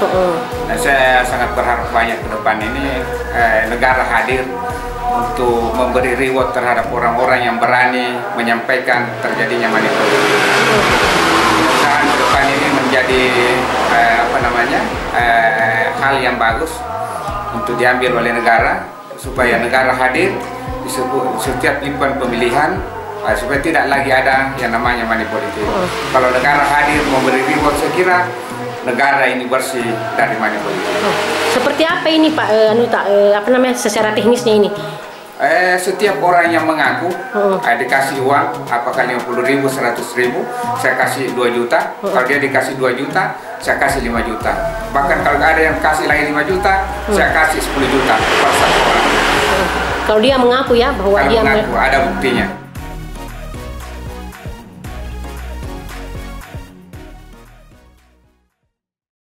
Oh, Nah, saya sangat berharap banyak ke depan ini eh, negara hadir untuk memberi reward terhadap orang-orang yang berani menyampaikan terjadinya money politik. Mudah-mudahan ke depan ini menjadi eh, apa namanya eh, hal yang bagus untuk diambil oleh negara supaya negara hadir di setiap event pemilihan supaya tidak lagi ada yang namanya money politik. Kalau negara hadir memberi reward saya kira negara ini bersih dari money politik. oh. Seperti apa ini Pak eh, anu tak eh, apa namanya secara teknisnya ini? Eh, setiap orang yang mengaku Oh. eh, dikasih uang apakah 50 ribu, 100 ribu saya kasih 2 juta kalau dia dikasih 2 juta saya kasih 5 juta bahkan kalau ada yang kasih lagi 5 juta saya kasih 10 juta per satu orang Kalau dia mengaku ya bahwa kalau dia mengaku ada buktinya